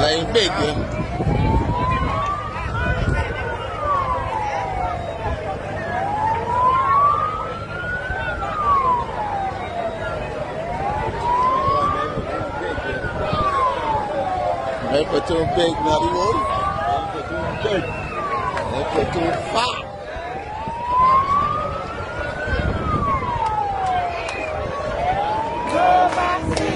na imbeke Vai pra ter um beijo na rua. Vai pra ter um beijo. Vai pra ter um fato. Thomas.